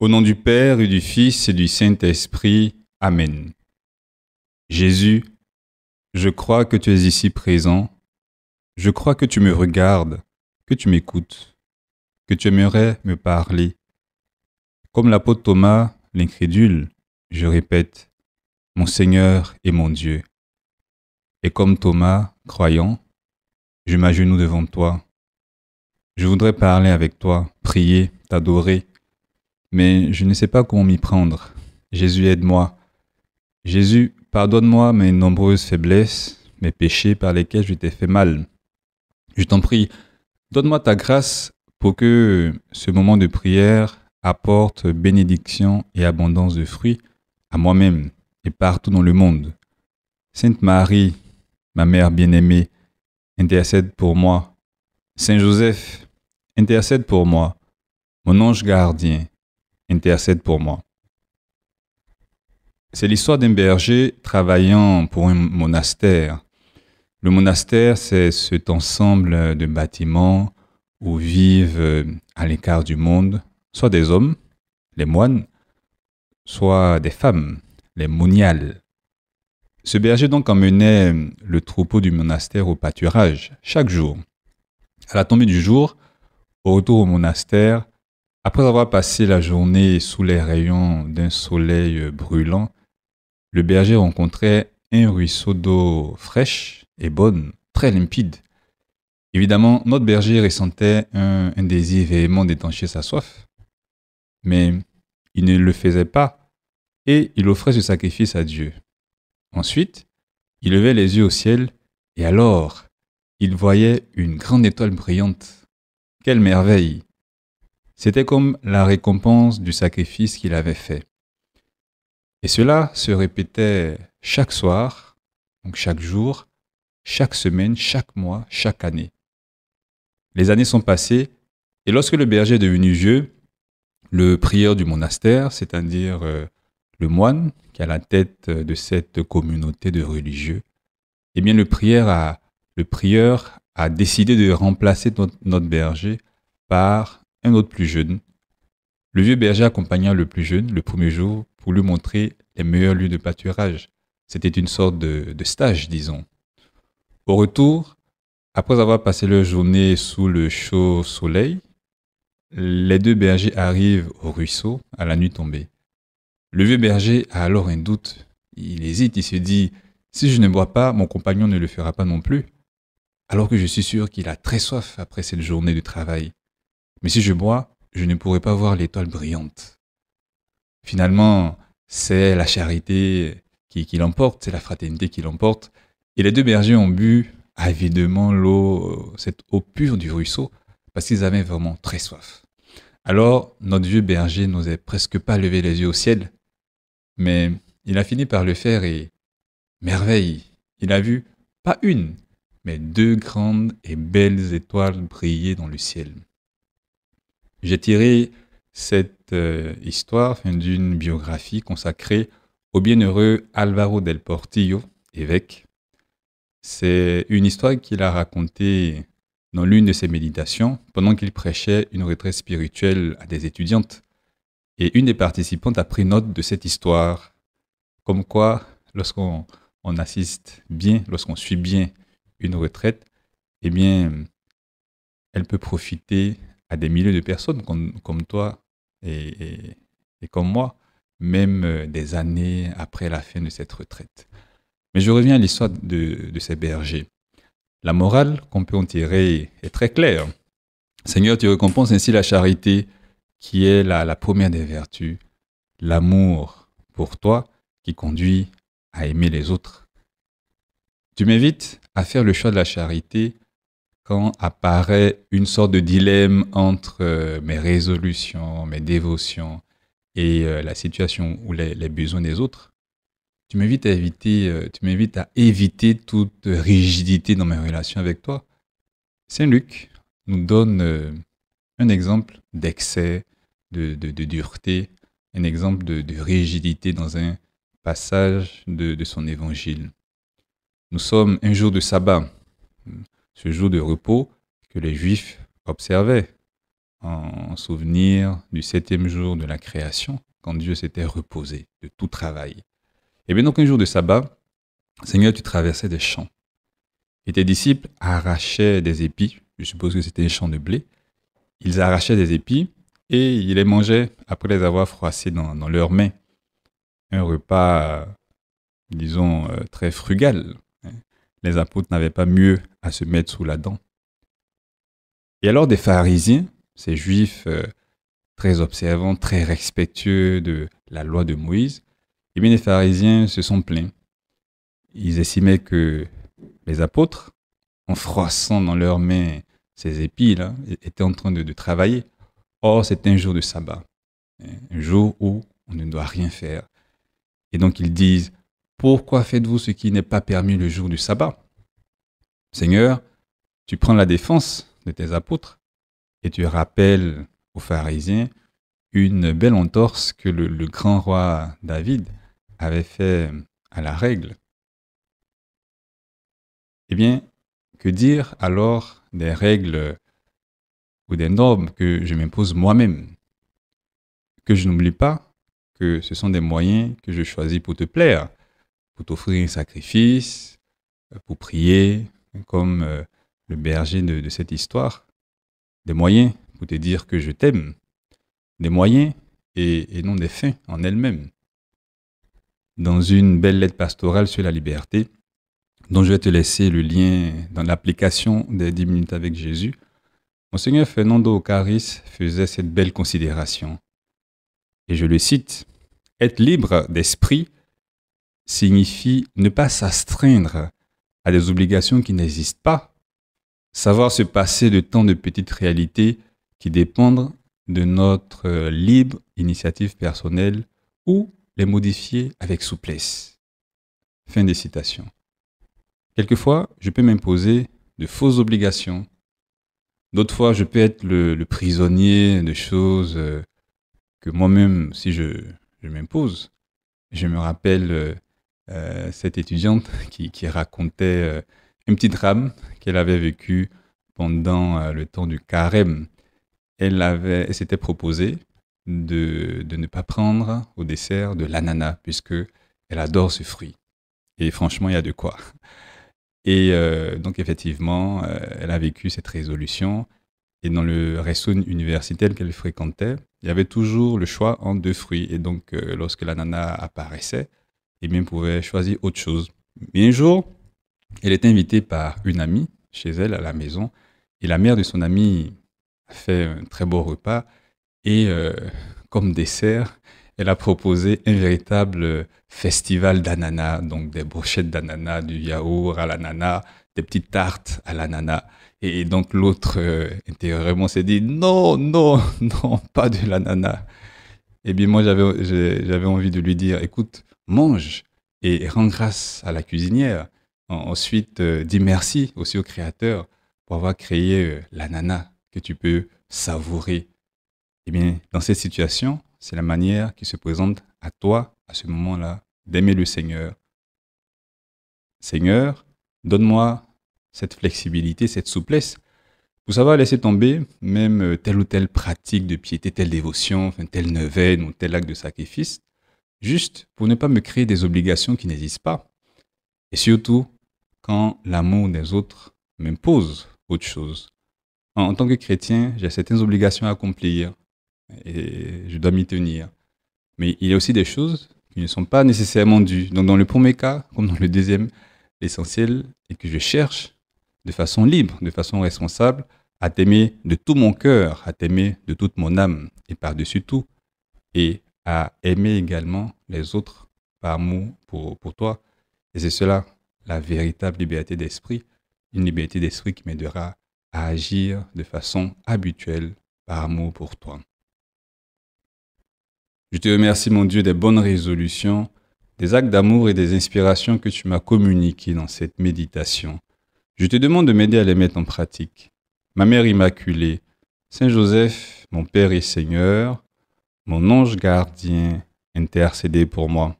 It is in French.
Au nom du Père et du Fils et du Saint-Esprit. Amen. Jésus, je crois que tu es ici présent. Je crois que tu me regardes, que tu m'écoutes, que tu aimerais me parler. Comme l'apôtre Thomas, l'incrédule, je répète, mon Seigneur et mon Dieu. Et comme Thomas, croyant, je m'agenouille devant toi. Je voudrais parler avec toi, prier, t'adorer, mais je ne sais pas comment m'y prendre. Jésus, aide-moi. Jésus, pardonne-moi mes nombreuses faiblesses, mes péchés par lesquels je t'ai fait mal. Je t'en prie, donne-moi ta grâce pour que ce moment de prière apporte bénédiction et abondance de fruits à moi-même et partout dans le monde. Sainte Marie, ma mère bien-aimée, intercède pour moi. Saint Joseph, intercède pour moi. Mon ange gardien, intercède pour moi. C'est l'histoire d'un berger travaillant pour un monastère. Le monastère, c'est cet ensemble de bâtiments où vivent à l'écart du monde soit des hommes, les moines, soit des femmes, les moniales. Ce berger donc emmenait le troupeau du monastère au pâturage chaque jour. À la tombée du jour, au retour au monastère, après avoir passé la journée sous les rayons d'un soleil brûlant, le berger rencontrait un ruisseau d'eau fraîche et bonne, très limpide. Évidemment, notre berger ressentait un, désir véhément d'étancher sa soif, mais il ne le faisait pas et il offrait ce sacrifice à Dieu. Ensuite, il levait les yeux au ciel et alors, il voyait une grande étoile brillante. Quelle merveille C'était comme la récompense du sacrifice qu'il avait fait. Et cela se répétait chaque soir, donc chaque jour, chaque semaine, chaque mois, chaque année. Les années sont passées, et lorsque le berger est devenu vieux, le prieur du monastère, c'est-à-dire euh, le moine qui est la tête de cette communauté de religieux, eh bien le prieur a, le prieur a décidé de remplacer notre berger par un autre plus jeune. Le vieux berger accompagna le plus jeune le premier jour pour lui montrer les meilleurs lieux de pâturage. C'était une sorte de, stage, disons. Au retour, après avoir passé leur journée sous le chaud soleil, les deux bergers arrivent au ruisseau à la nuit tombée. Le vieux berger a alors un doute. Il hésite, il se dit, si je ne bois pas, mon compagnon ne le fera pas non plus. Alors que je suis sûr qu'il a très soif après cette journée de travail. Mais si je bois, je ne pourrai pas voir l'étoile brillante. Finalement, c'est la charité qui, l'emporte, c'est la fraternité qui l'emporte. Et les deux bergers ont bu avidement l'eau, cette eau pure du ruisseau, parce qu'ils avaient vraiment très soif. Alors, notre vieux berger n'osait presque pas lever les yeux au ciel, mais il a fini par le faire et, merveille, il a vu pas une, mais deux grandes et belles étoiles briller dans le ciel. J'ai tiré cette euh, histoire d'une biographie consacrée au bienheureux Alvaro del Portillo, évêque. C'est une histoire qu'il a racontée dans l'une de ses méditations pendant qu'il prêchait une retraite spirituelle à des étudiantes. Et une des participantes a pris note de cette histoire, comme quoi lorsqu'on assiste bien, lorsqu'on suit bien une retraite, eh bien, elle peut profiter à des milliers de personnes comme, toi et, comme moi, même euh, des années après la fin de cette retraite. Mais je reviens à l'histoire de, ces bergers. La morale qu'on peut en tirer est très claire. Seigneur, tu récompenses ainsi la charité qui est la, la première des vertus, l'amour pour toi qui conduit à aimer les autres. Tu m'invites à faire le choix de la charité apparaît une sorte de dilemme entre euh, mes résolutions, mes dévotions et euh, la situation ou les, besoins des autres, tu m'invites à éviter, euh, tu m'invites à éviter toute rigidité dans mes relations avec toi. Saint Luc nous donne un exemple d'excès, de, dureté, un exemple de, rigidité dans un passage de son évangile. Nous sommes un jour de sabbat ce jour de repos que les Juifs observaient en, en souvenir du septième jour de la création, quand Dieu s'était reposé de tout travail. Et bien donc un jour de sabbat, Seigneur, tu traversais des champs. Et tes disciples arrachaient des épis, je suppose que c'était un champ de blé. Ils arrachaient des épis et ils les mangeaient après les avoir froissés dans, leurs mains. Un repas, disons, euh, très frugal. Les apôtres n'avaient pas mieux à se mettre sous la dent. Et alors des pharisiens, ces juifs euh, très observants, très respectueux de la loi de Moïse, eh bien les pharisiens se sont plaints. Ils estimaient que les apôtres, en froissant dans leurs mains ces épis, là, étaient en train de, de travailler. Or, c'est un jour de sabbat, hein, un jour où on ne doit rien faire. Et donc ils disent, pourquoi faites-vous ce qui n'est pas permis le jour du sabbat? Seigneur, tu prends la défense de tes apôtres et tu rappelles aux pharisiens une belle entorse que le, grand roi David avait fait à la règle. Eh bien, que dire alors des règles ou des normes que je m'impose moi-même? Que je n'oublie pas que ce sont des moyens que je choisis pour te plaire, pour t'offrir un sacrifice, pour prier, comme euh, le berger de, cette histoire, des moyens pour te dire que je t'aime, des moyens et, non des fins en elles-mêmes. Dans une belle lettre pastorale sur la liberté, dont je vais te laisser le lien dans l'application des 10 minutes avec Jésus, Monseigneur Fernando Ocaris faisait cette belle considération. Et je le cite, Être libre d'esprit signifie ne pas s'astreindre à des obligations qui n'existent pas Savoir se passer de tant de petites réalités qui dépendent de notre euh, libre initiative personnelle ou les modifier avec souplesse. Fin des citations. Quelquefois, je peux m'imposer de fausses obligations. D'autres fois, je peux être le, prisonnier de choses euh, que moi-même, si je, m'impose. Je me rappelle euh, cette étudiante qui, racontait une petite drame qu'elle avait vécu pendant euh, le temps du carême. Elle, avait, s'était proposée de, ne pas prendre au dessert de l'ananas, puisque elle adore ce fruit. Et franchement, il y a de quoi. Et euh, donc, effectivement, euh, elle a vécu cette résolution. Et dans le resto universitaire qu'elle fréquentait, il y avait toujours le choix entre deux fruits. Et donc, lorsque l'ananas apparaissait, eh bien, pouvait choisir autre chose. Mais un jour, elle est invitée par une amie chez elle à la maison et la mère de son amie a fait un très beau repas et euh, comme dessert, elle a proposé un véritable festival d'ananas, donc des brochettes d'ananas, du yaourt à l'ananas, des petites tartes à l'ananas. Et, donc l'autre euh, intérieurement s'est dit non, non, non, pas de l'ananas. Et bien moi j'avais envie de lui dire écoute, mange et rends grâce à la cuisinière. Ensuite, euh, dis merci aussi au créateur pour avoir créé euh, l'ananas que tu peux savourer. Eh bien, dans cette situation, c'est la manière qui se présente à toi à ce moment-là d'aimer le Seigneur. Seigneur, donne-moi cette flexibilité, cette souplesse pour savoir laisser tomber même euh, telle ou telle pratique de piété, telle dévotion, telle neuvaine ou tel acte de sacrifice, juste pour ne pas me créer des obligations qui n'existent pas. Et surtout, quand l'amour des autres m'impose autre chose. En, tant que chrétien, j'ai certaines obligations à accomplir et je dois m'y tenir. Mais il y a aussi des choses qui ne sont pas nécessairement dues. Donc dans le premier cas, comme dans le deuxième, l'essentiel est que je cherche de façon libre, de façon responsable, à t'aimer de tout mon cœur, à t'aimer de toute mon âme et par-dessus tout, et à aimer également les autres par amour pour, pour toi. Et c'est cela la véritable liberté d'esprit, une liberté d'esprit qui m'aidera à agir de façon habituelle par amour pour toi. Je te remercie, mon Dieu, des bonnes résolutions, des actes d'amour et des inspirations que tu m'as communiquées dans cette méditation. Je te demande de m'aider à les mettre en pratique. Ma Mère Immaculée, Saint Joseph, mon Père et Seigneur, mon ange gardien, intercédez pour moi.